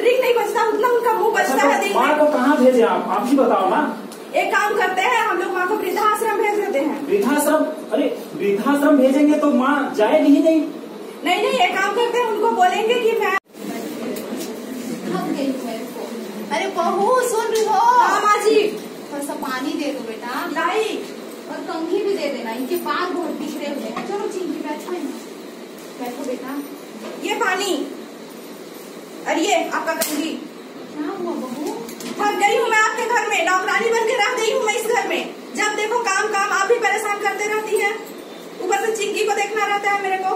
Drink नहीं बचता उतना उनका मुँह अच्छा बचता है तो माँ को कहाँ भेजे आप? आप ही बताओ ना। एक काम करते हैं हम लोग माँ को वृद्धाश्रम भेज देते हैं। वृद्धाश्रम? अरे वृद्धाश्रम भेजेंगे तो माँ जाएगी ही नहीं। नहीं नहीं एक काम करते हैं उनको बोलेंगे कि मैं अरे बहू सुन रही हो। हाँ माँ जी। थोड़ा सा पानी दे दो बेटा। लाई और कंघी भी दे देना इनके बाल बहुत बिखरे हुए हैं। चलो चिंकी बैठो बैठो बेटा। ये पानी। और ये आपका कंघी क्या हुआ बहू? थक गई हूँ मैं आपके घर में नौकरानी बन के रह गई हूँ मैं इस घर में। जब देखो काम काम आप भी परेशान करते रहती है। ऊपर से चिंकी को देखना रहता है मेरे को।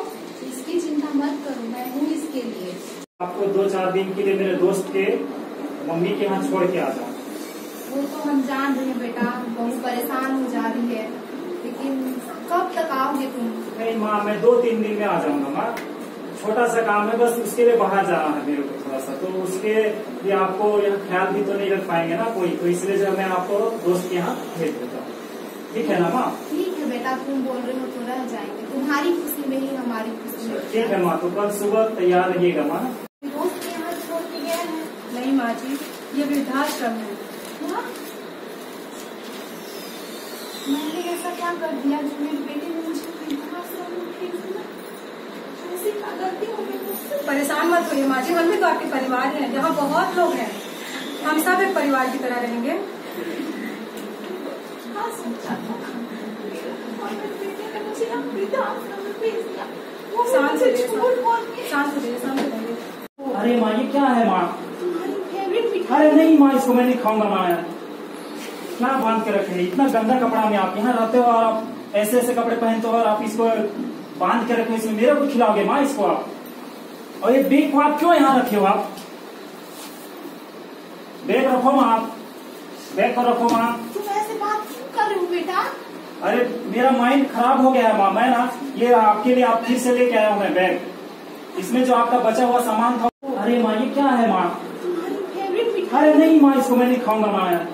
इसकी चिंता मत करो मैं हूँ इसके लिए। आपको दो चार दिन के लिए मेरे दोस्त के मम्मी के यहाँ छोड़ के आ जाओ। वो तो हम जान रहे हैं बेटा बहुत परेशान हो जा रही है। लेकिन कब तक आओगे तुम? नहीं माँ मैं दो तीन दिन में आ जाऊँगा माँ। छोटा सा काम है बस उसके लिए बाहर जाना है मेरे को। सा तो उसके लिए आपको यहाँ ख्याल भी तो नहीं रख पाएँगे ना कोई। तो इसलिए जो मैं आपको दोस्त के यहाँ भेज देता हूँ। ठीक है ना माँ? ठीक है बेटा तुम बोल रहे हो तो रह जाएँगे। तुम्हारी खुशी में ही हमारी खुशी ठीक है माँ तो कल सुबह तैयार रहिएगा माँ। दोस्त के यहाँ छोड़ के गए हैं। नहीं माँ जी ये वृद्धाश्रम है। मैंने ऐसा क्या कर दिया जो मेरी बेटी ने मुझे वृद्धाश्रम में भेज दिया? ऐसी क्या गलती हो गई? परेशान मत होइए। माँ जी हम भी तो आपके परिवार हैं, यहाँ बहुत लोग हैं। हम सब एक परिवार की तरह रहेंगे। मुझे अरे माँ, ये क्या है माँ? अरे नहीं माँ, इसको मैं नहीं खाऊँगा माँ। क्या बाँध के रखे? इतना गंदा कपड़ा में आप यहाँ रहते हो और आप ऐसे ऐसे कपड़े पहनते हो और आप इसको बाँध के रखे, इसमें मेरे को खिलाओगे माँ इसको आप? और ये बेग को आप क्यों यहाँ रखे हो आप? बैग रखो माँ आप बैग को रखो माँ तुम ऐसे बात क्यों कर रहे हो बेटा? अरे मेरा माइंड खराब हो गया है माँ। मैं ना ये आपके लिए आप फिर से लेके आया हूँ मैं बैग इसमें जो आपका बचा हुआ सामान था अरे माँ ये क्या है माँ? अरे नहीं माँ इसको मैं नहीं खाऊँगा माँ। यार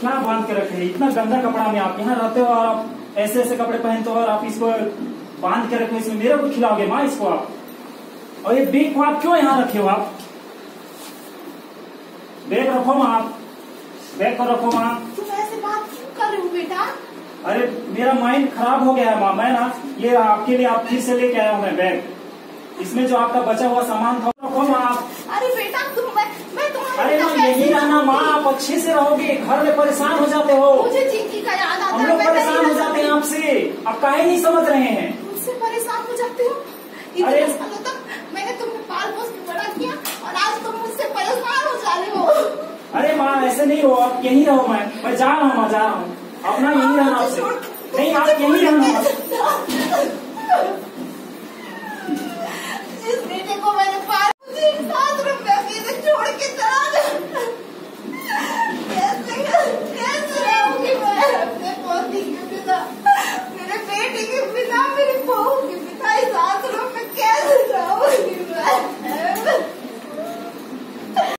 क्या बाँध के रखे हैं? इतना गंदा कपड़ा में आप यहाँ रहते हो और आप ऐसे ऐसे कपड़े पहनते हो और आप इसको बाँध के रखे इसमें मेरे को खिलाओगे माँ इसको आप? और ये बैग को आप क्यों यहाँ रखे हो आप? बैग रखो माँ आप बैग को रखो माँ तुम ऐसे बात क्यों कर रहे हो बेटा? अरे मेरा माइंड खराब हो गया है माँ। मैं ना ये आपके लिए आप फिर से लेके आया हूँ मैं बैग इसमें जो आपका बचा हुआ सामान था रखो माँ आप। अरे बेटा तुम मैं मैं तुम्हारे अरे माँ कैसे यही रहना माँ। आप अच्छे से रहोगे। घर में परेशान हो जाते हो। मुझे चिंकी का याद आता हम लोग परेशान हो जाते हैं आपसे। आप काहे नहीं समझ रहे हैं? मुझसे परेशान हो जाते हो? अरे- इतने सालों तक मैंने तुम्हें पाल पोस के बड़ा किया और आज तुम मुझसे परेशान हो जा रहे हो अरे माँ ऐसे नहीं हो आप यही रहो मैं। मैं जा रहा हूँ माँ जा रहा हूँ। अपना यही रहना आपसे। नहीं आप यही रहना जिस बेटे को मैंने पाल छोड़ के